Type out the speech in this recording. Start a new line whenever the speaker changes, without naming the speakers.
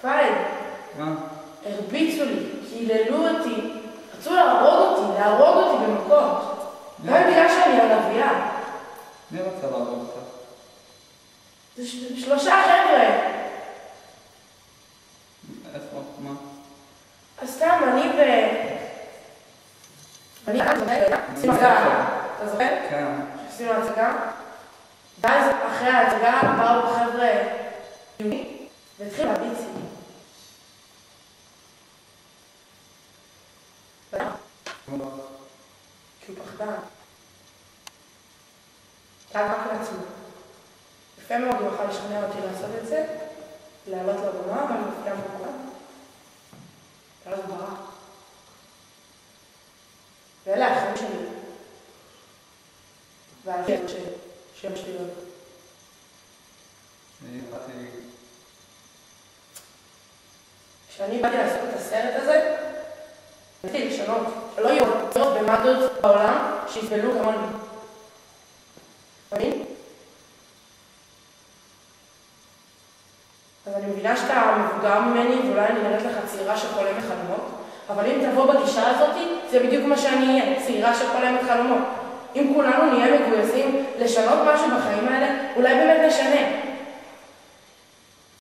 פייד,
מה?
הרביצו לי, קיללו אותי, רצו להרוג אותי, להרוג אותי במכות. גם בגלל שאני ערבייה.
מי רצה להרוג אותך?
זה שלושה חבר'ה.
איפה? מה?
אז סתם, אני ו... אני עשינו הצגה, אתה זוכר?
כן.
עשינו הצגה. ואז אחרי ההצגה באו חבר'ה והתחילו להרביץ לי. כי הוא פחדן. דאג רק לעצמו. יפה מאוד הוא יוכל לשכנע אותי לעשות את זה, לעלות לבמה, אבל מפתיע מוקדם. ואז הוא ברח. ואלה האחים שלי. והאחים שהם שטויות.
אני באתי...
כשאני באתי לעשות את הסרט הזה, רציתי לשנות, שלא יהיו יוצרות במדות בעולם שיסבלו כמוני. מבין? אז אני מבינה שאתה מבוגר ממני ואולי אני נראית לך צעירה שחולמת חלומות, אבל אם תבוא בגישה הזאת, זה בדיוק מה שאני אהיה, צעירה שחולמת חלומות. אם כולנו נהיה מגויסים לשנות משהו בחיים האלה, אולי באמת נשנה.